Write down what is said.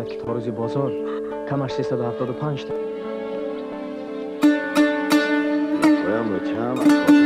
که تاروزی بازار کمش 375 تا کم